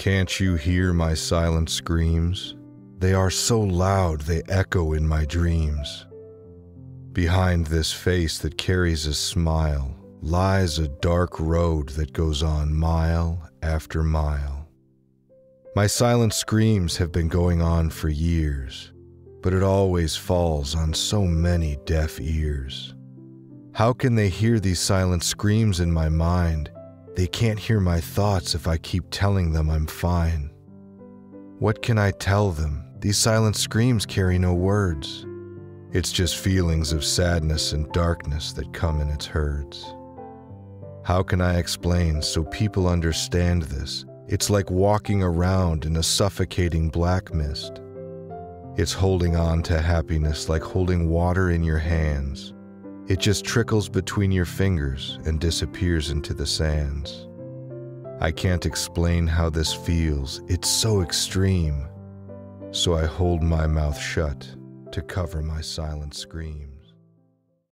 Can't you hear my silent screams? They are so loud they echo in my dreams. Behind this face that carries a smile lies a dark road that goes on mile after mile. My silent screams have been going on for years, but it always falls on so many deaf ears. How can they hear these silent screams in my mind? They can't hear my thoughts if I keep telling them I'm fine. What can I tell them? These silent screams carry no words. It's just feelings of sadness and darkness that come in its herds. How can I explain so people understand this? It's like walking around in a suffocating black mist. It's holding on to happiness like holding water in your hands. It just trickles between your fingers and disappears into the sands. I can't explain how this feels, it's so extreme. So I hold my mouth shut to cover my silent screams.